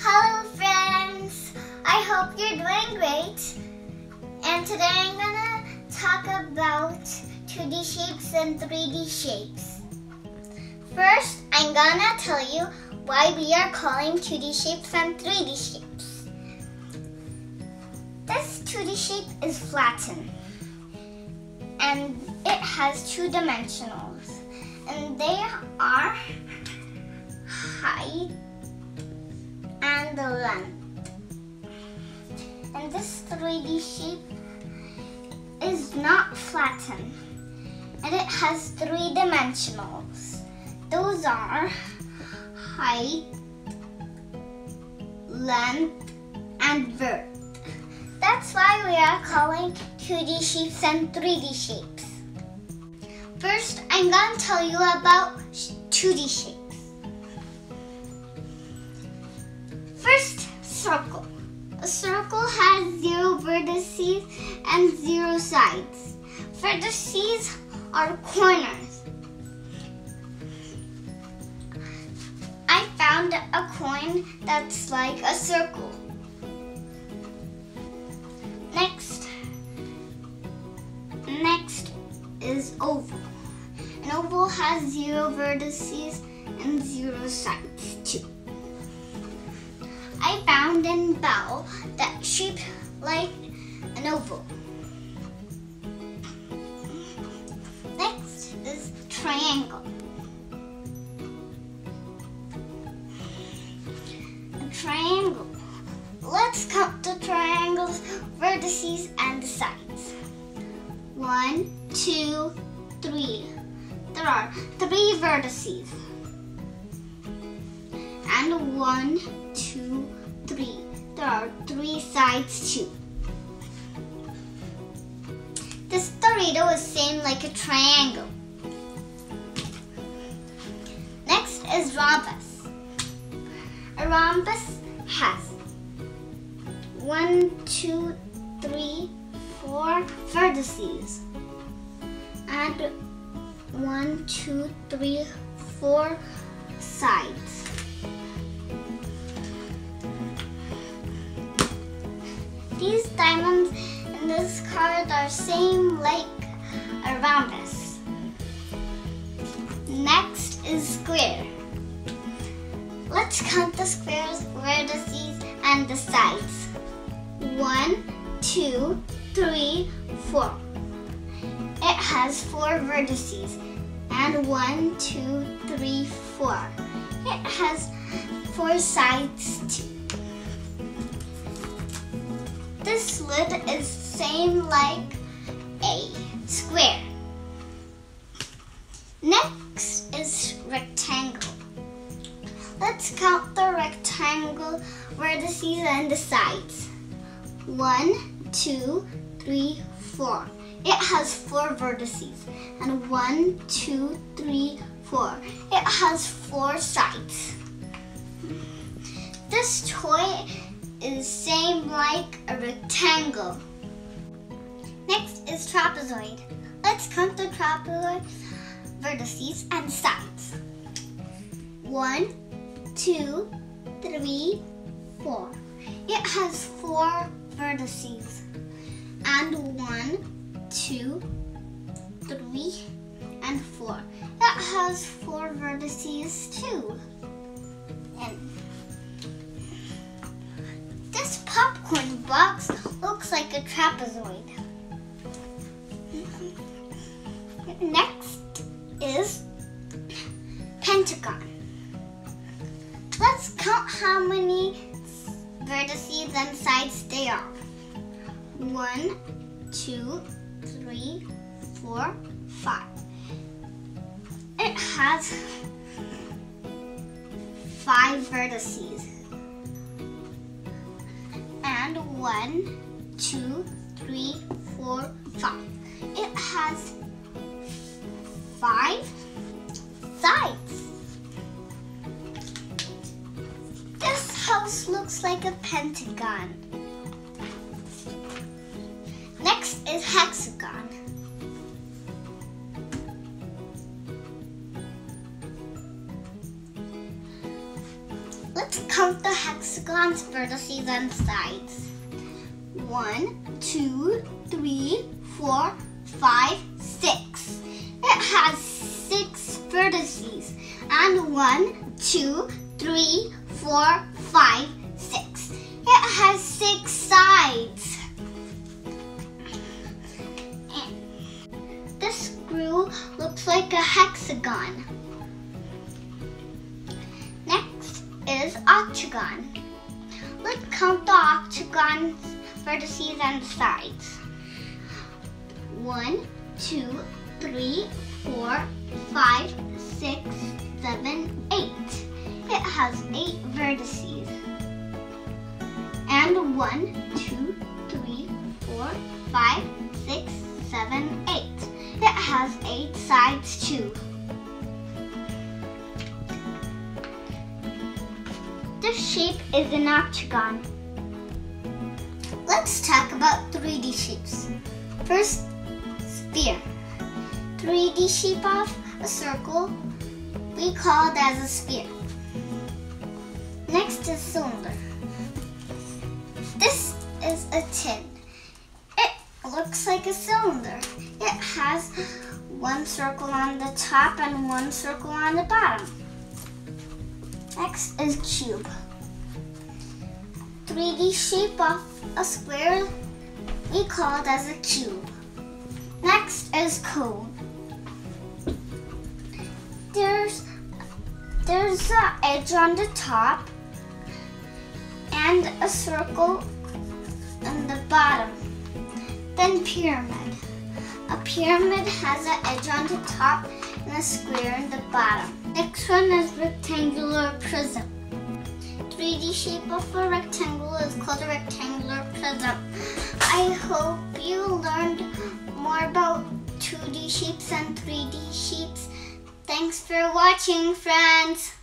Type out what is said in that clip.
Hello friends! I hope you're doing great. And today I'm gonna talk about 2D shapes and 3D shapes. First, I'm gonna tell you why we are calling 2D shapes and 3D shapes. This 2D shape is flattened and it has two dimensionals and they are height the length. And this 3D shape is not flattened and it has three dimensionals. Those are height, length, and width. That's why we are calling 2D shapes and 3D shapes. First, I'm going to tell you about 2D shapes. Circle. A circle has zero vertices and zero sides. Vertices are corners. I found a coin that's like a circle. Next, next is oval. An oval has zero vertices and zero sides a bell that shaped like an oval. Next is triangle. A triangle. Let's count the triangle's vertices and the sides. One, two, three. There are three vertices. And one, three. There are three sides too. This Dorito is same like a triangle. Next is rhombus. A rhombus has one, two, three, four vertices. And one, two, three, four sides. Same like a rhombus. Next is square. Let's count the squares, vertices, and the sides. One, two, three, four. It has four vertices. And one, two, three, four. It has four sides too. This lid is same like a square. Next is rectangle. Let's count the rectangle vertices and the sides. One, two, three, four. It has four vertices. And one, two, three, four. It has four sides. This toy is same like a rectangle. Next is trapezoid. Let's count the trapezoid vertices and sides. One, two, three, four. It has four vertices. And one, two, three, and four. It has four vertices too. And this popcorn box looks like a trapezoid. Next is pentagon. Let's count how many vertices and sides they are. One, two, three, four, five. It has five vertices. And one, two, three, four, five. It has five sides. This house looks like a pentagon. Next is hexagon. Let's count the hexagon's vertices and sides. One, two, three, four, five, vertices and one, two, three, four, five, six. It has six sides. This screw looks like a hexagon. Next is octagon. Let's count the octagon's vertices and sides. One, two, three, four, five, six, seven, eight. It has eight vertices. And one, two, three, four, five, six, seven, eight. It has eight sides too. This shape is an octagon. Let's talk about 3D shapes. First, sphere. 3D shape of a circle we call it as a sphere. Next is cylinder. This is a tin. It looks like a cylinder. It has one circle on the top and one circle on the bottom. Next is cube. 3D shape of a square, we call it as a cube. Next is cone. There's there's an edge on the top and a circle on the bottom. Then pyramid. A pyramid has an edge on the top and a square in the bottom. Next one is rectangular prism. 3D shape of a rectangle is called a rectangular prism. I hope you learned more about 2D shapes and 3D shapes. Thanks for watching, friends.